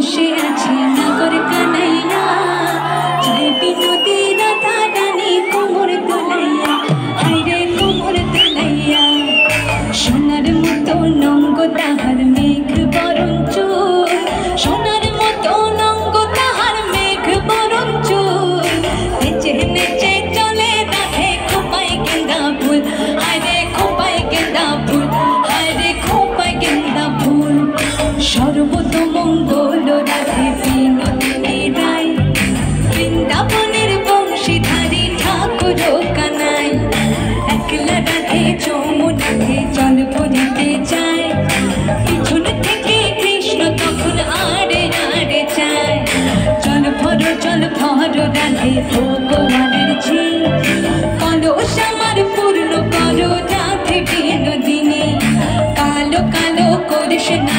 বসে আছে নাগর কানাইয়া জানে ভগবানের ছি কলস আমার পূর্ণ করো রাধে বিনোদিনী। কালো কালো করিস না